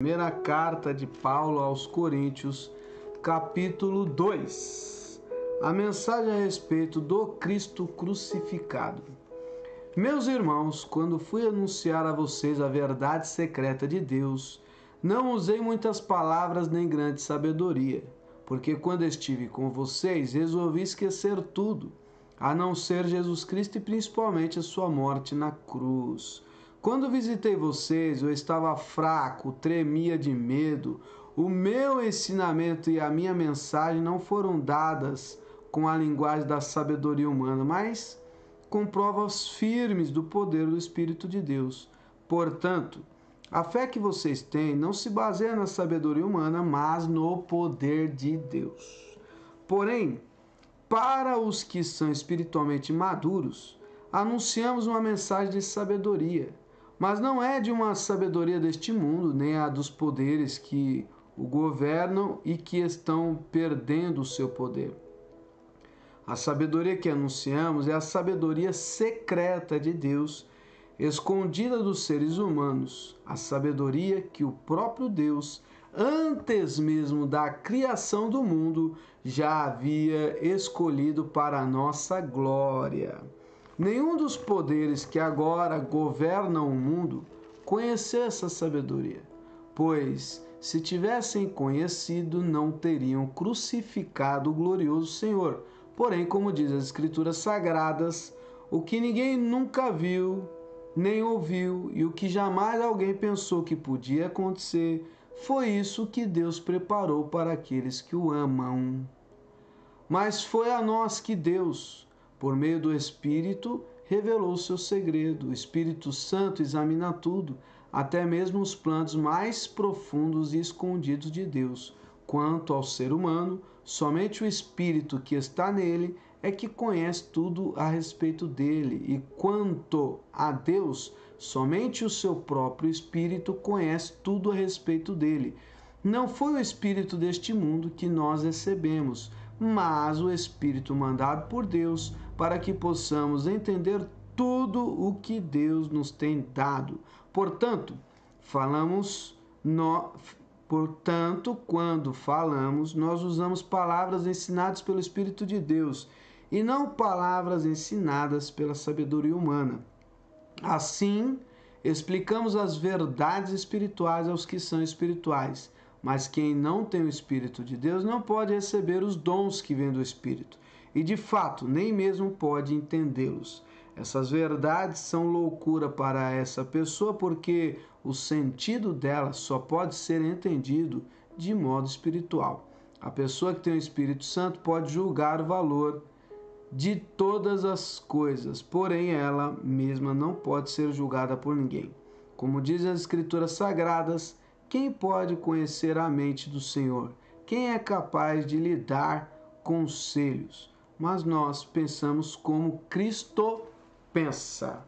Primeira carta de Paulo aos Coríntios, capítulo 2. A mensagem a respeito do Cristo crucificado. Meus irmãos, quando fui anunciar a vocês a verdade secreta de Deus, não usei muitas palavras nem grande sabedoria, porque quando estive com vocês resolvi esquecer tudo, a não ser Jesus Cristo e principalmente a sua morte na cruz quando visitei vocês, eu estava fraco, tremia de medo. O meu ensinamento e a minha mensagem não foram dadas com a linguagem da sabedoria humana, mas com provas firmes do poder do Espírito de Deus. Portanto, a fé que vocês têm não se baseia na sabedoria humana, mas no poder de Deus. Porém, para os que são espiritualmente maduros, anunciamos uma mensagem de sabedoria mas não é de uma sabedoria deste mundo, nem a dos poderes que o governam e que estão perdendo o seu poder. A sabedoria que anunciamos é a sabedoria secreta de Deus, escondida dos seres humanos, a sabedoria que o próprio Deus, antes mesmo da criação do mundo, já havia escolhido para a nossa glória. Nenhum dos poderes que agora governam o mundo conheceu essa sabedoria, pois se tivessem conhecido, não teriam crucificado o glorioso Senhor. Porém, como diz as Escrituras Sagradas, o que ninguém nunca viu, nem ouviu, e o que jamais alguém pensou que podia acontecer, foi isso que Deus preparou para aqueles que o amam. Mas foi a nós que Deus, por meio do Espírito, revelou o seu segredo. O Espírito Santo examina tudo, até mesmo os planos mais profundos e escondidos de Deus. Quanto ao ser humano, somente o Espírito que está nele é que conhece tudo a respeito dele, e quanto a Deus, somente o seu próprio Espírito conhece tudo a respeito dele. Não foi o Espírito deste mundo que nós recebemos, mas o Espírito mandado por Deus para que possamos entender tudo o que Deus nos tem dado. Portanto, falamos no, portanto, quando falamos, nós usamos palavras ensinadas pelo Espírito de Deus e não palavras ensinadas pela sabedoria humana. Assim, explicamos as verdades espirituais aos que são espirituais mas quem não tem o Espírito de Deus não pode receber os dons que vêm do Espírito, e de fato nem mesmo pode entendê-los. Essas verdades são loucura para essa pessoa porque o sentido dela só pode ser entendido de modo espiritual. A pessoa que tem o Espírito Santo pode julgar o valor de todas as coisas, porém ela mesma não pode ser julgada por ninguém. Como dizem as Escrituras Sagradas, quem pode conhecer a mente do Senhor? Quem é capaz de lhe dar conselhos? Mas nós pensamos como Cristo pensa.